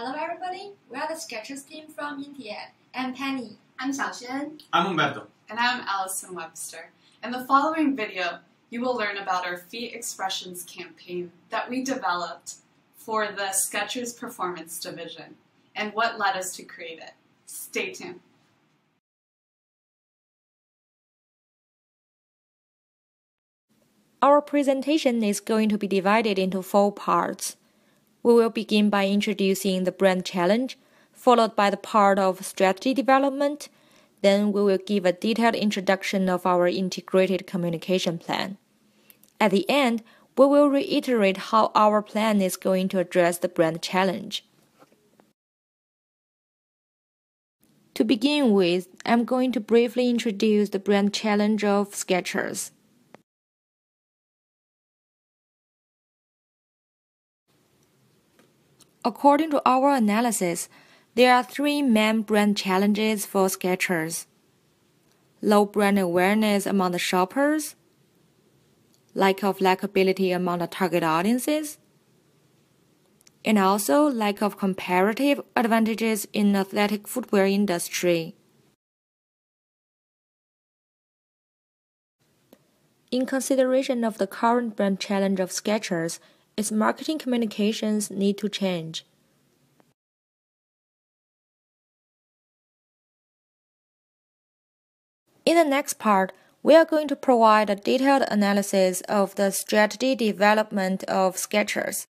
Hello, everybody. We are the Skechers team from Intiad. I'm Penny. I'm Xiaoxuan. I'm Umberto. And I'm Allison Webster. In the following video, you will learn about our Feet Expressions campaign that we developed for the Skechers Performance Division and what led us to create it. Stay tuned. Our presentation is going to be divided into four parts. We will begin by introducing the brand challenge, followed by the part of strategy development. Then we will give a detailed introduction of our integrated communication plan. At the end, we will reiterate how our plan is going to address the brand challenge. To begin with, I'm going to briefly introduce the brand challenge of Skechers. According to our analysis, there are three main brand challenges for Skechers low brand awareness among the shoppers, lack of likability among the target audiences, and also lack of comparative advantages in athletic footwear industry. In consideration of the current brand challenge of Skechers, its marketing communications need to change. In the next part, we are going to provide a detailed analysis of the strategy development of Skechers,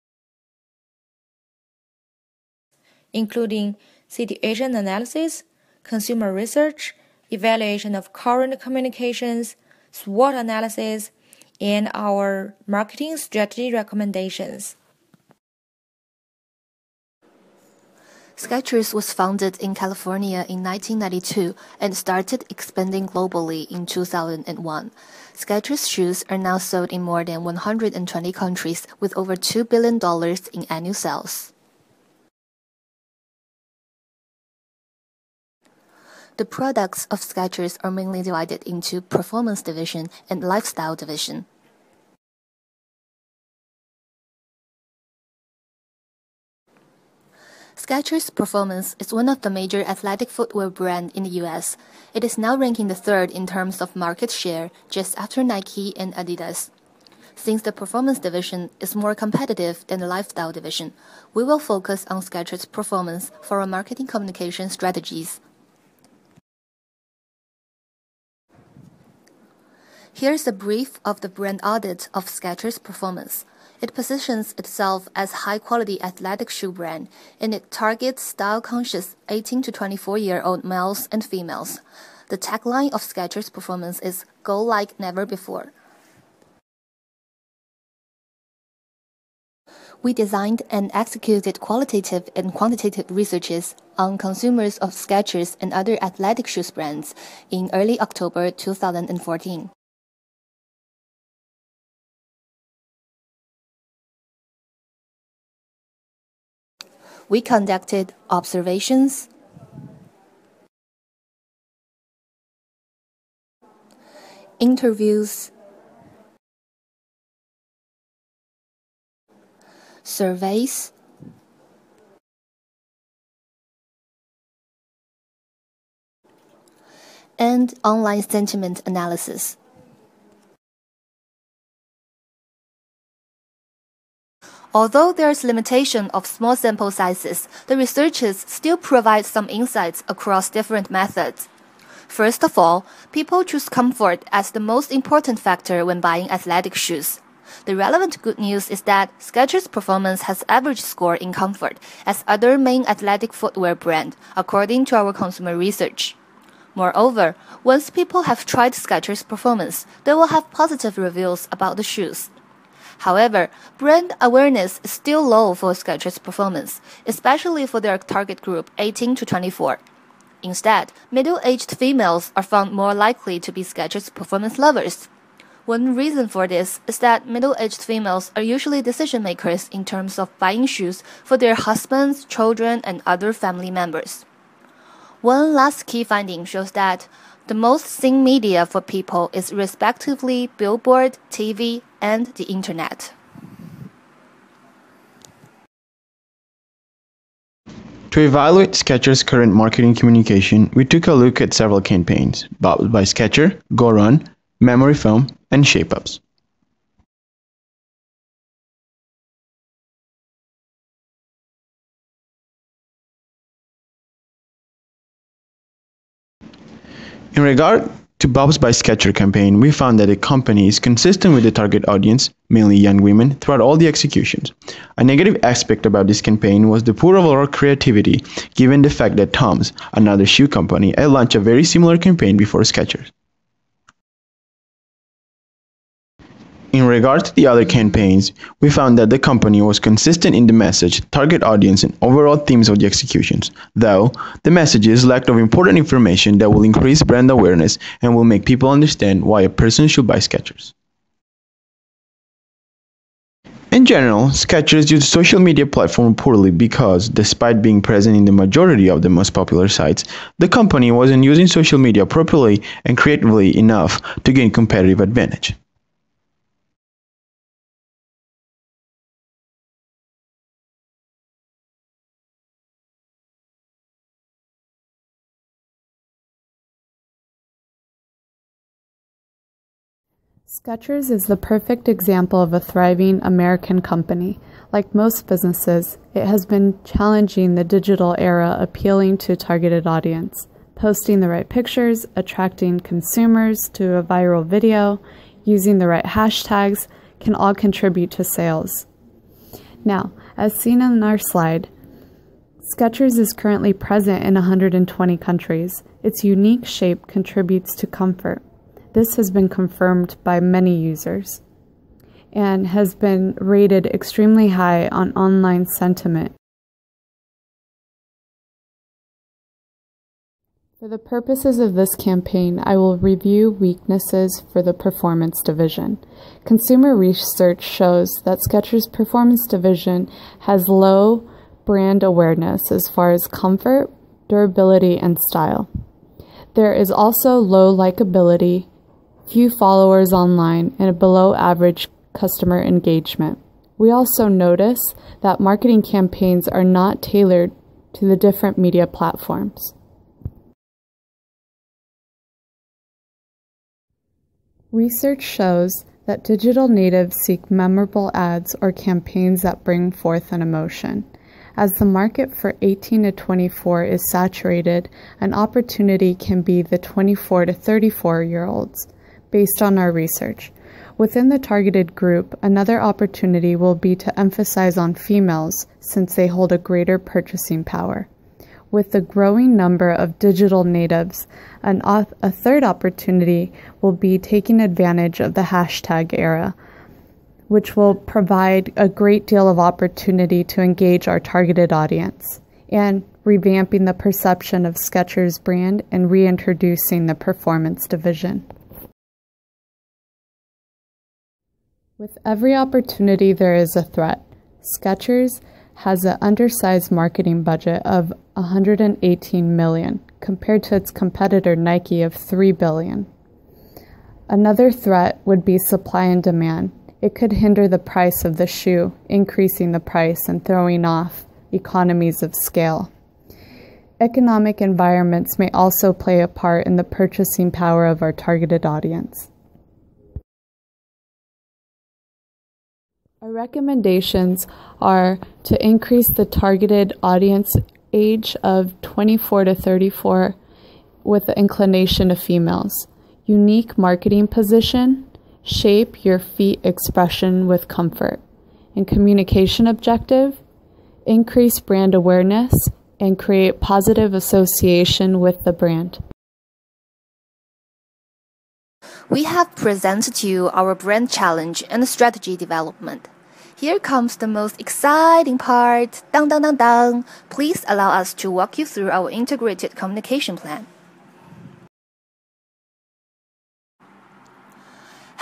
including situation analysis, consumer research, evaluation of current communications, SWOT analysis, and our marketing strategy recommendations. Skechers was founded in California in 1992 and started expanding globally in 2001. Skechers shoes are now sold in more than 120 countries with over $2 billion in annual sales. The products of Skechers are mainly divided into performance division and lifestyle division. Skechers Performance is one of the major athletic footwear brands in the US. It is now ranking the third in terms of market share, just after Nike and Adidas. Since the performance division is more competitive than the lifestyle division, we will focus on Skechers Performance for our marketing communication strategies. Here's a brief of the brand audit of Skechers Performance. It positions itself as high-quality athletic shoe brand, and it targets style-conscious 18 to 24-year-old males and females. The tagline of Skechers Performance is "Go like never before." We designed and executed qualitative and quantitative researches on consumers of Skechers and other athletic shoes brands in early October 2014. We conducted observations, interviews, surveys, and online sentiment analysis. Although there is limitation of small sample sizes, the researchers still provide some insights across different methods. First of all, people choose comfort as the most important factor when buying athletic shoes. The relevant good news is that Skechers Performance has average score in comfort as other main athletic footwear brand, according to our consumer research. Moreover, once people have tried Skechers Performance, they will have positive reviews about the shoes. However, brand awareness is still low for Skechers performance, especially for their target group 18 to 24. Instead, middle-aged females are found more likely to be Skechers performance lovers. One reason for this is that middle-aged females are usually decision makers in terms of buying shoes for their husbands, children, and other family members. One last key finding shows that the most seen media for people is respectively billboard, TV, and the internet. To evaluate Skechers' current marketing communication, we took a look at several campaigns, Bobs by Skechers, Go Run, Memory Foam, and Shape Ups. In regard to Bob's by Skechers campaign, we found that the company is consistent with the target audience, mainly young women, throughout all the executions. A negative aspect about this campaign was the poor overall creativity, given the fact that Tom's, another shoe company, had launched a very similar campaign before Skechers. In regard to the other campaigns, we found that the company was consistent in the message, target audience, and overall themes of the executions, though the messages lacked of important information that will increase brand awareness and will make people understand why a person should buy Skechers. In general, Skechers used social media platform poorly because, despite being present in the majority of the most popular sites, the company wasn't using social media properly and creatively enough to gain competitive advantage. Skechers is the perfect example of a thriving American company. Like most businesses, it has been challenging the digital era, appealing to targeted audience, posting the right pictures, attracting consumers to a viral video, using the right hashtags can all contribute to sales. Now, as seen in our slide, Skechers is currently present in 120 countries. Its unique shape contributes to comfort. This has been confirmed by many users and has been rated extremely high on online sentiment. For the purposes of this campaign, I will review weaknesses for the performance division. Consumer research shows that Skechers Performance Division has low brand awareness as far as comfort, durability, and style. There is also low likability few followers online, and a below average customer engagement. We also notice that marketing campaigns are not tailored to the different media platforms. Research shows that digital natives seek memorable ads or campaigns that bring forth an emotion. As the market for 18 to 24 is saturated, an opportunity can be the 24 to 34 year olds based on our research. Within the targeted group, another opportunity will be to emphasize on females since they hold a greater purchasing power. With the growing number of digital natives, an, a third opportunity will be taking advantage of the hashtag era, which will provide a great deal of opportunity to engage our targeted audience, and revamping the perception of Skechers brand and reintroducing the performance division. With every opportunity, there is a threat. Skechers has an undersized marketing budget of 118 million compared to its competitor Nike of 3 billion. Another threat would be supply and demand. It could hinder the price of the shoe, increasing the price and throwing off economies of scale. Economic environments may also play a part in the purchasing power of our targeted audience. Our recommendations are to increase the targeted audience age of 24 to 34 with the inclination of females. Unique marketing position, shape your feet expression with comfort. And communication objective, increase brand awareness and create positive association with the brand. We have presented to you our brand challenge and strategy development. Here comes the most exciting part. Dang, dang, dang, dang. Please allow us to walk you through our integrated communication plan.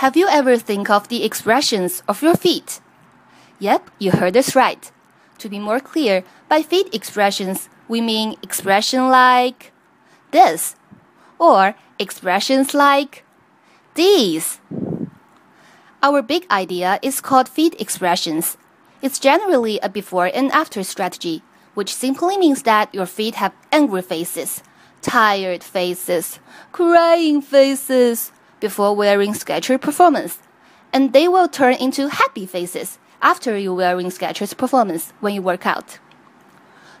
Have you ever think of the expressions of your feet? Yep, you heard us right. To be more clear, by feet expressions, we mean expression like this, or expressions like these. Our big idea is called feet expressions. It's generally a before and after strategy, which simply means that your feet have angry faces, tired faces, crying faces before wearing Skechers Performance, and they will turn into happy faces after you wearing Skechers Performance when you work out.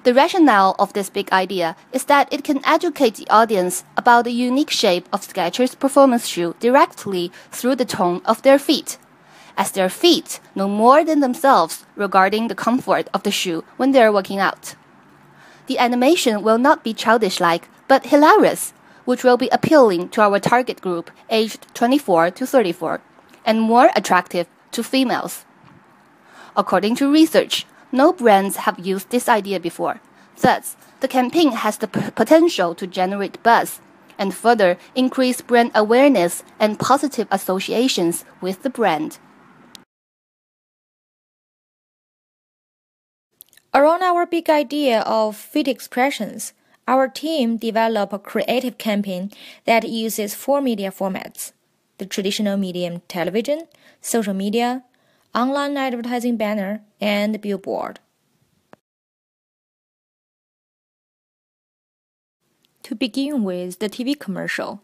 The rationale of this big idea is that it can educate the audience about the unique shape of Skechers performance shoe directly through the tone of their feet, as their feet know more than themselves regarding the comfort of the shoe when they're working out. The animation will not be childish like, but hilarious, which will be appealing to our target group aged 24 to 34 and more attractive to females. According to research, no brands have used this idea before. Thus, the campaign has the potential to generate buzz and further increase brand awareness and positive associations with the brand. Around our big idea of fit expressions, our team developed a creative campaign that uses four media formats the traditional medium television, social media, online advertising banner, and billboard. To begin with, the TV commercial.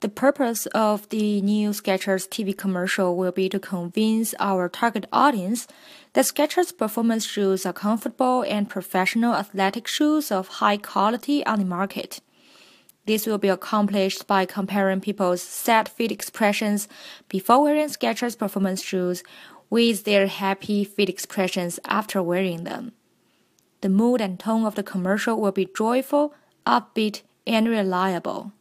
The purpose of the new Skechers TV commercial will be to convince our target audience that Skechers performance shoes are comfortable and professional athletic shoes of high quality on the market. This will be accomplished by comparing people's sad fit expressions before wearing Skechers performance shoes with their happy fit expressions after wearing them. The mood and tone of the commercial will be joyful, upbeat, and reliable.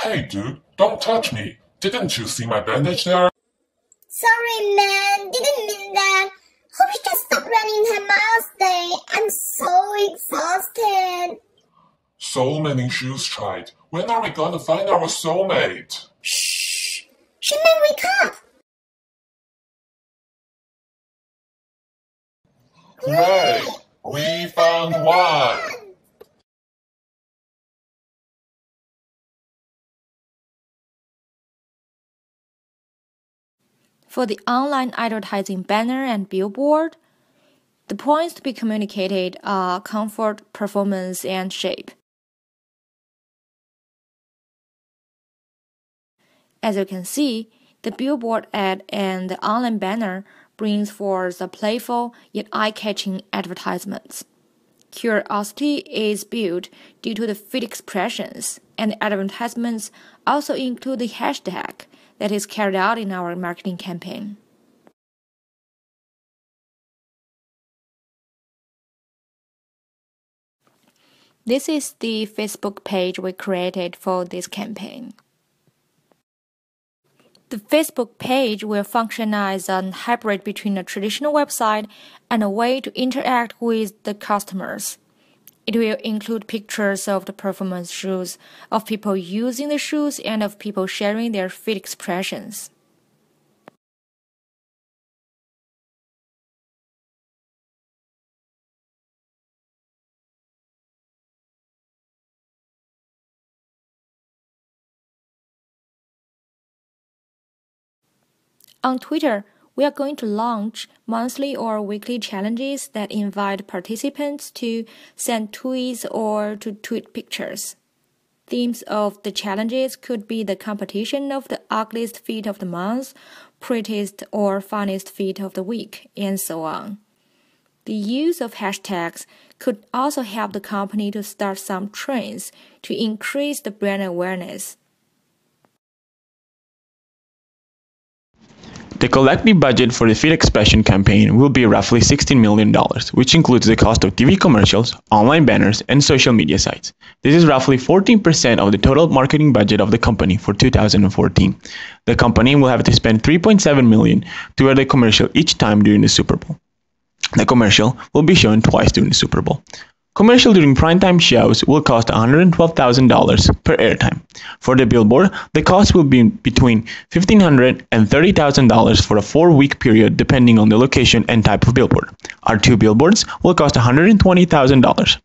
Hey dude, don't touch me! Didn't you see my bandage there? Sorry man, didn't mean that. Hope you just stop running 10 miles a day. I'm so exhausted. So many shoes tried. When are we gonna find our soulmate? Shh! Shinman, wake up! Great! We found one! For the online advertising banner and billboard, the points to be communicated are comfort, performance, and shape. As you can see, the billboard ad and the online banner brings forth the playful yet eye-catching advertisements. Curiosity is built due to the fit expressions, and the advertisements also include the hashtag that is carried out in our marketing campaign. This is the Facebook page we created for this campaign. The Facebook page will function as a hybrid between a traditional website and a way to interact with the customers. It will include pictures of the performance shoes, of people using the shoes, and of people sharing their fit expressions. On Twitter, we are going to launch monthly or weekly challenges that invite participants to send tweets or to tweet pictures. Themes of the challenges could be the competition of the ugliest feet of the month, prettiest or funniest feet of the week, and so on. The use of hashtags could also help the company to start some trends to increase the brand awareness. The collective budget for the Fit Expression campaign will be roughly $16 million, which includes the cost of TV commercials, online banners, and social media sites. This is roughly 14% of the total marketing budget of the company for 2014. The company will have to spend 3.7 million to air the commercial each time during the Super Bowl. The commercial will be shown twice during the Super Bowl. Commercial during primetime shows will cost $112,000 per airtime. For the billboard, the cost will be between $1,500 and $30,000 for a four-week period depending on the location and type of billboard. Our two billboards will cost $120,000.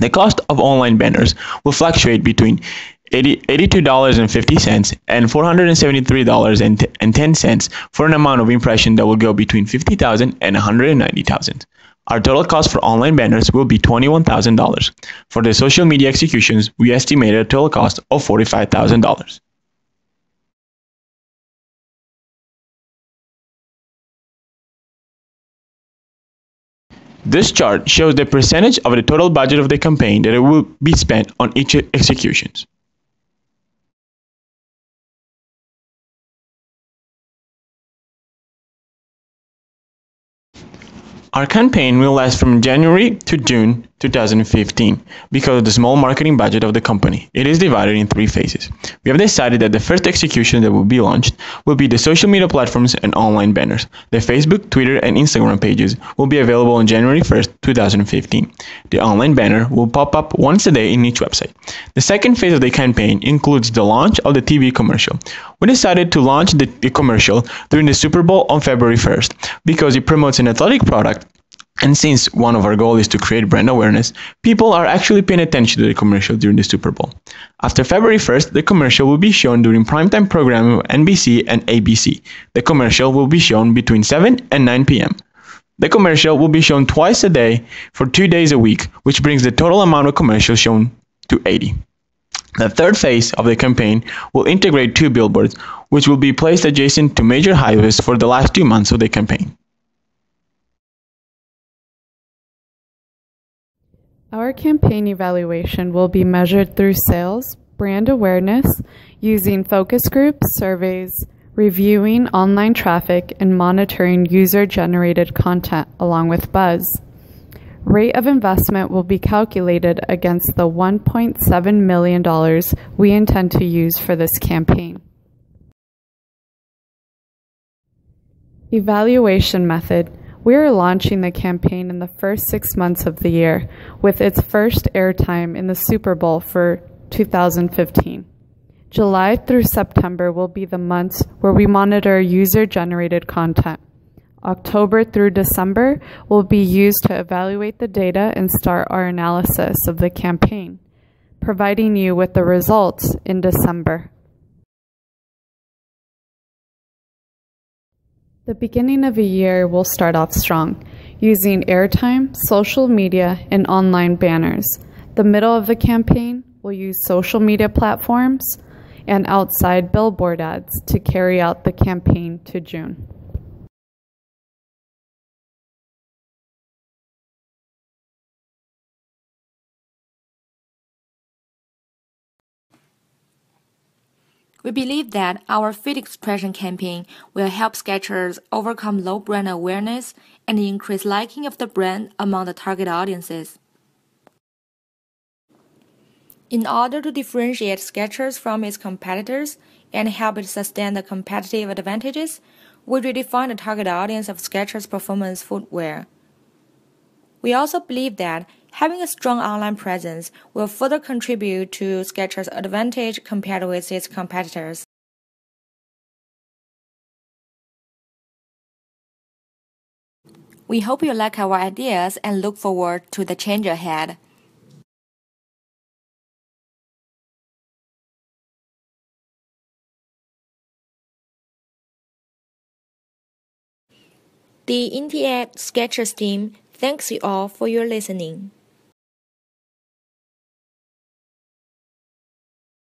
The cost of online banners will fluctuate between $82.50 and $473.10 for an amount of impression that will go between 50,000 and 190,000. Our total cost for online banners will be $21,000. For the social media executions, we estimated a total cost of $45,000. This chart shows the percentage of the total budget of the campaign that will be spent on each executions. Our campaign will last from January to June 2015 because of the small marketing budget of the company. It is divided in three phases. We have decided that the first execution that will be launched will be the social media platforms and online banners. The Facebook, Twitter, and Instagram pages will be available on January 1st, 2015. The online banner will pop up once a day in each website. The second phase of the campaign includes the launch of the TV commercial. We decided to launch the, the commercial during the Super Bowl on February 1st because it promotes an athletic product and since one of our goals is to create brand awareness, people are actually paying attention to the commercial during the Super Bowl. After February 1st, the commercial will be shown during primetime programming of NBC and ABC. The commercial will be shown between 7 and 9 p.m. The commercial will be shown twice a day for two days a week, which brings the total amount of commercials shown to 80. The third phase of the campaign will integrate two billboards, which will be placed adjacent to major highways for the last two months of the campaign. Our campaign evaluation will be measured through sales, brand awareness, using focus groups, surveys, reviewing online traffic, and monitoring user generated content along with buzz. Rate of investment will be calculated against the $1.7 million we intend to use for this campaign. Evaluation method we are launching the campaign in the first six months of the year, with its first airtime in the Super Bowl for 2015. July through September will be the months where we monitor user generated content. October through December will be used to evaluate the data and start our analysis of the campaign, providing you with the results in December. The beginning of a year will start off strong, using airtime, social media, and online banners. The middle of the campaign will use social media platforms and outside billboard ads to carry out the campaign to June. We believe that our Fit Expression campaign will help Skechers overcome low brand awareness and increase liking of the brand among the target audiences. In order to differentiate Skechers from its competitors and help it sustain the competitive advantages, we redefine the target audience of Skechers performance footwear. We also believe that Having a strong online presence will further contribute to Skechers' advantage compared with its competitors. We hope you like our ideas and look forward to the change ahead. The Intiad Skechers team thanks you all for your listening.